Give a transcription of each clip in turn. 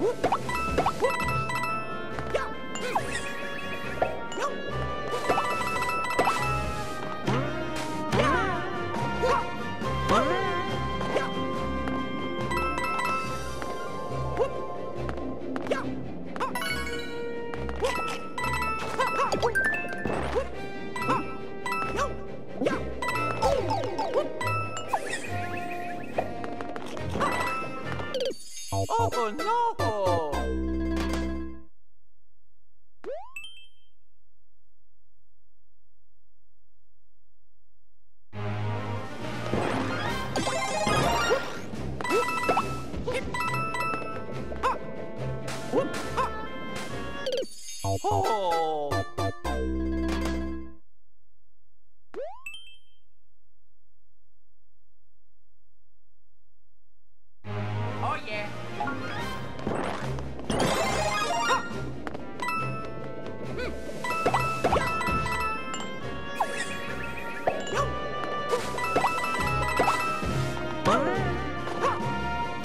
Whoop! Yeah! Oh no! Oh!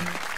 you